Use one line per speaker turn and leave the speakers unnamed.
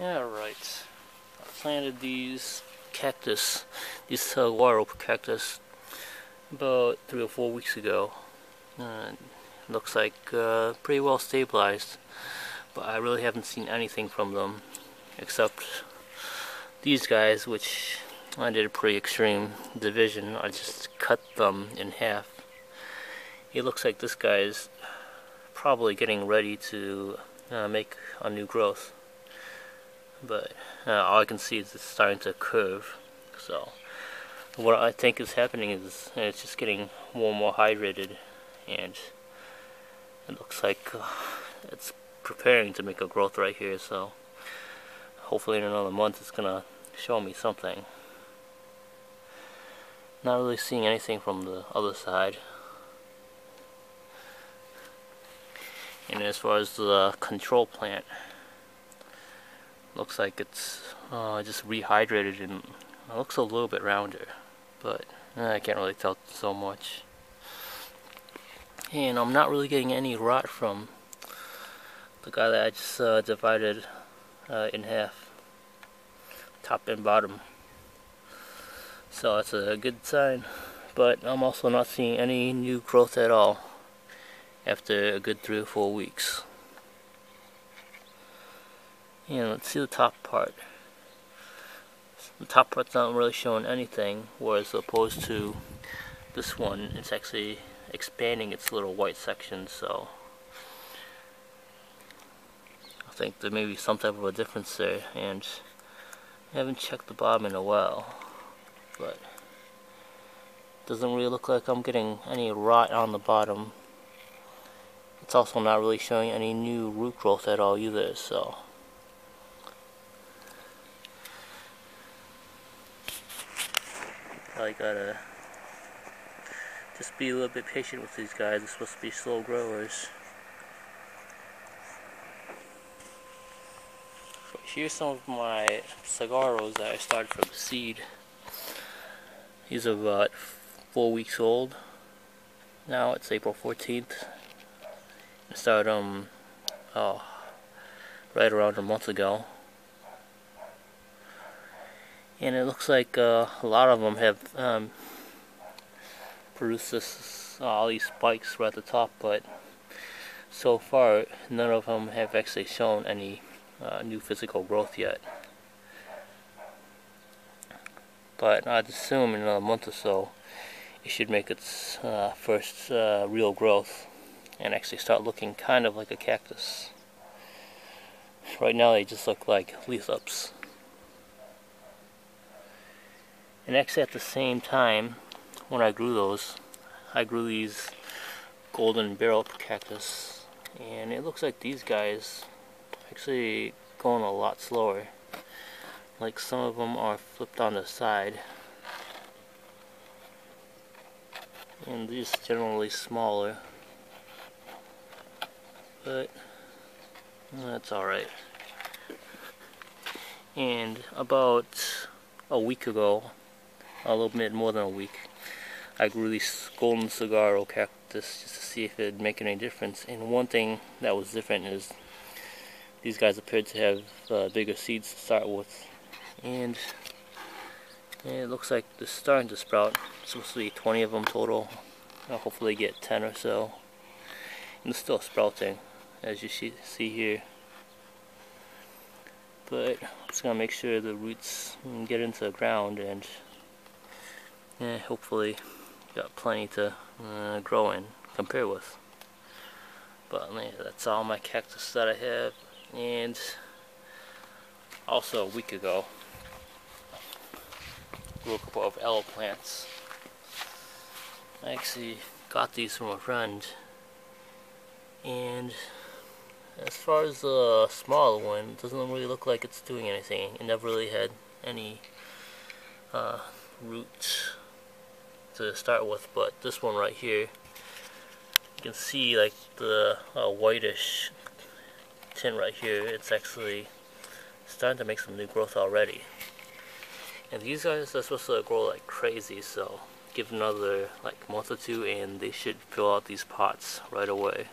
Alright, I planted these cactus, these saguaro cactus about three or four weeks ago. Uh, looks like uh, pretty well stabilized, but I really haven't seen anything from them except these guys, which I did a pretty extreme division. I just cut them in half. It looks like this guy's probably getting ready to uh, make a new growth but uh, all I can see is it's starting to curve. So what I think is happening is it's just getting more and more hydrated and it looks like uh, it's preparing to make a growth right here. So hopefully in another month it's gonna show me something. Not really seeing anything from the other side. And as far as the control plant looks like it's uh, just rehydrated and it looks a little bit rounder but uh, I can't really tell so much. And I'm not really getting any rot from the guy that I just uh, divided uh, in half top and bottom. So that's a good sign but I'm also not seeing any new growth at all after a good three or four weeks and let's see the top part. The top part's not really showing anything, whereas opposed to this one, it's actually expanding its little white section, so I think there may be some type of a difference there, and I haven't checked the bottom in a while, but doesn't really look like I'm getting any rot on the bottom. It's also not really showing any new root growth at all either, so I gotta just be a little bit patient with these guys. They're supposed to be slow growers. Here's some of my saguaros that I started from seed. These are about four weeks old. Now it's April 14th. I started them um, oh, right around a month ago and it looks like uh, a lot of them have um, produced this, all these spikes right at the top but so far none of them have actually shown any uh, new physical growth yet. But I'd assume in another month or so it should make its uh, first uh, real growth and actually start looking kind of like a cactus. Right now they just look like lithops And actually at the same time, when I grew those, I grew these golden barrel cactus. And it looks like these guys actually going a lot slower. Like some of them are flipped on the side. And these generally smaller. But that's alright. And about a week ago, a little bit more than a week. I grew this golden saguaro cactus just to see if it'd make any difference. And one thing that was different is these guys appeared to have uh, bigger seeds to start with. And, it looks like they're starting to sprout. It's supposed to be 20 of them total. I'll hopefully get 10 or so. And they're still sprouting, as you see, here. But I'm just gonna make sure the roots get into the ground and yeah, hopefully got plenty to uh, grow in, compare with. But yeah, that's all my cactus that I have. And also a week ago, grew a couple of aloe plants. I actually got these from a friend. And as far as the smaller one, it doesn't really look like it's doing anything. It never really had any uh, roots to start with, but this one right here, you can see like the uh, whitish tint right here, it's actually starting to make some new growth already. And these guys are supposed to grow like crazy, so give another like month or two and they should fill out these pots right away.